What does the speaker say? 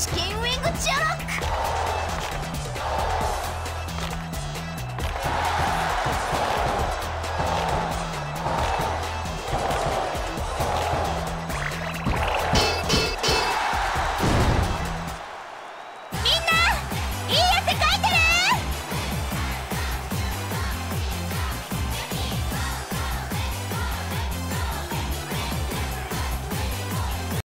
チキンウィングジャロック。